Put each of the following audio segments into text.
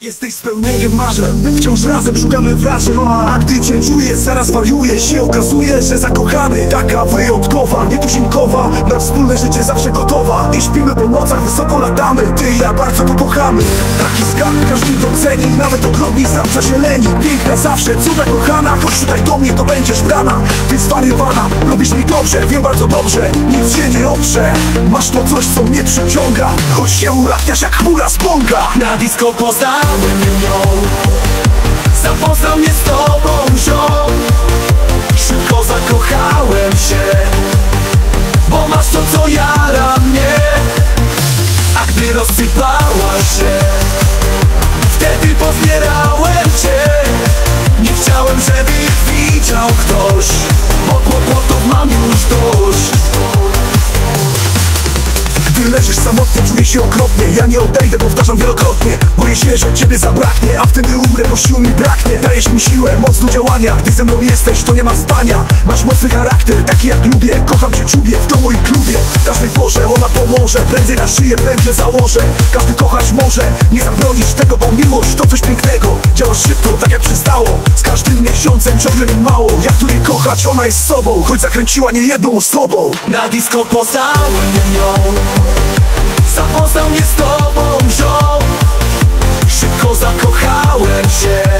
Jesteś spełnieniem marzeń. Wciąż razem szukamy wrażeń. A gdy cię czuję, zaraz wariuję się. Okazuje, że zakochany. Taka wyjątkowa, nietuzinkowa. Na wspólne życie zawsze gotowa. I śpimy po nocach, wysoko latamy. Ty i ja bardzo to kochamy Taki skarb każdy doceni Nawet ogromni sam zasieleni Piękna zawsze, cuda kochana. Chodź tutaj do mnie, to będziesz brana. Ty zwariowana, robisz mi dobrze Wiem bardzo dobrze, nic się nie oprze. Masz to coś, co mnie przyciąga Choć się ulatniasz jak chmura z bąka. Na disco poznałem ją. Zapoznał mnie z tobą ziom. Szybko zakochałem się Bo masz to co jara mnie. A gdy rozsypała się Wtedy pozbierałem cię. Nie chciałem, żeby widział ktoś Leżysz samotnie, czuję się okropnie. Ja nie odejdę, powtarzam wielokrotnie. Boję się, że ciebie zabraknie A wtedy umrę, bo sił mi braknie. Dajesz mi siłę, moc do działania. Gdy ze mną jesteś, to nie ma spania. Masz mocny charakter, taki jak lubię. Kocham cię, czuję w domu i klubie. W każdej porze ona pomoże. Prędzej na szyję pętlę założę. Każdy kochać może. Nie zabronisz tego, bo miłość to coś pięknego. Działasz szybko, tak jak przystało. Z każdym miesiącem ciągle mi mało. Jak tu kochać, ona jest sobą Choć zakręciła nie jedną osobą. Na disco poznałem ją Zapoznał mnie z tobą ziom Szybko zakochałem się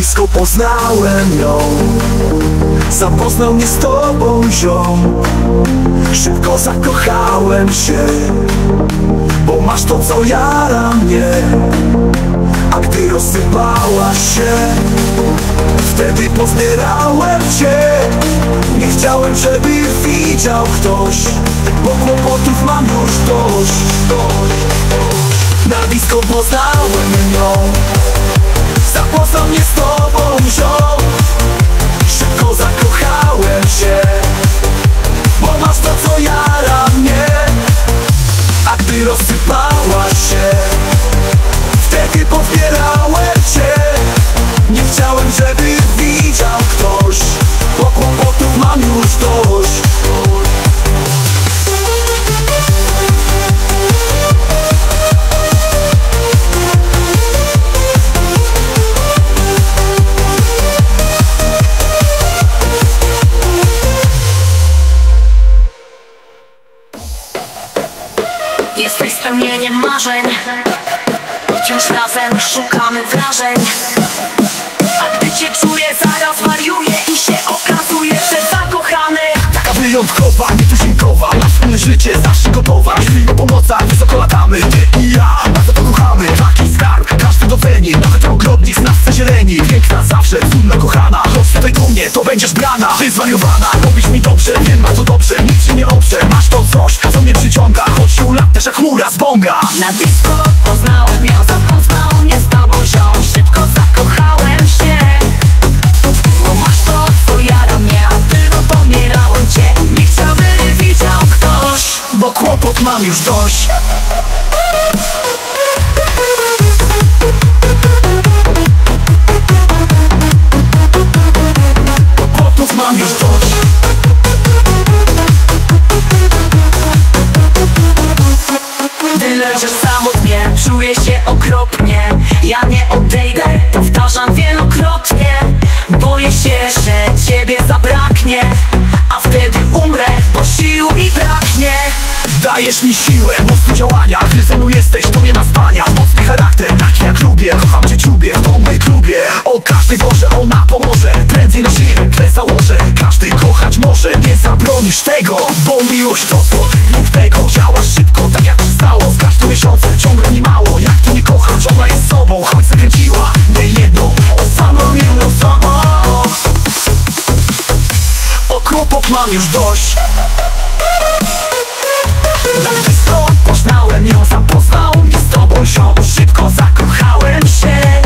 Disco poznałem ją. Zapoznał mnie z tobą ziom. Szybko zakochałem się Bo masz to co jara mnie. A gdy rozsypała się Wtedy pozbierałem cię. Nie chciałem, żeby widział ktoś Bo kłopotów mam już dość Na disco poznałem ją Zapoznał mnie z tobą ziom Szybko zakochałem się Bo masz to co jara mnie. A gdy rozsypała się Wtedy pozbierałem cię. Nie chciałem, żeby marzeń. Wciąż razem szukamy wrażeń. A gdy cię czuję, zaraz wariuję I się okazuje, że zakochany. Taka wyjątkowa, nietuzinkowa Na wspólne życie zawsze gotowa. Śpimy po nocach, wysoko latamy. Ty i ja, bardzo to kochamy. Taki skarb, każdy doceni. Nawet ogrodnik z nas zazieleni Piękna zawsze, cudna kochana. Chodź tutaj do mnie, to będziesz brana Ty zwariowana, robisz mi dobrze Wiem bardzo dobrze, nic się nie oprze Na disco. Poznałem ją, zapoznał mnie z tobą ziom. Szybko zakochałem się. Bo masz to, co jara mnie A tylko pomierałem cię Nie chciałbym, widział ktoś Bo kłopot mam już dość okropnie Ja nie odejdę, powtarzam wielokrotnie. Boję się, że ciebie zabraknie A wtedy umrę, bo sił mi braknie. Dajesz mi siłę, moc do działania. Gdy ze mną jesteś, to nie ma spania Mocny charakter, taki jak lubię. Kocham cię, ciubię, w tą klubie. O każdej porze ona pomoże. Prędzej na szyję tle założę. Każdy kochać może, nie zabronisz tego Bo miłość to słodki tego Kłopot mam już dość. Dlaczego poznałem ją, zapoznał mnie z tobą się Szybko zakochałem się.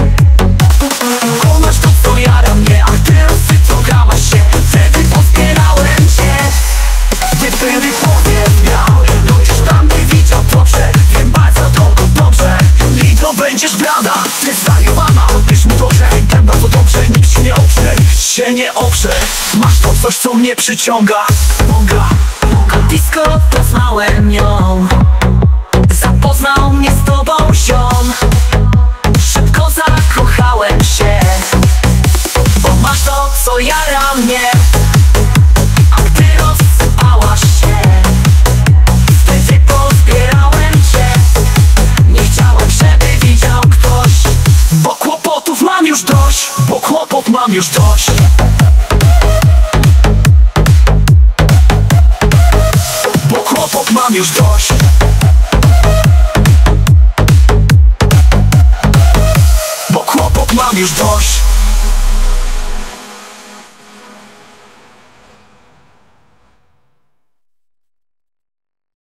Konasz to co jara mnie, a ty rozsycowałaś się Wtedy pozbierałem się. Ty wtedy powiem miał No już tam nie widział dobrze Wiem bardzo dobrze. I to będziesz brada, ty Się nie oprze. Masz to coś, co mnie przyciąga. Monga Disco poznałem ją. Zapoznał mnie z tobą ziom. Szybko zakochałem się. Bo masz to, co jara mnie już dość kłopot mam już dość. Bo kłopot mam już dość. Bo kłopot mam już dość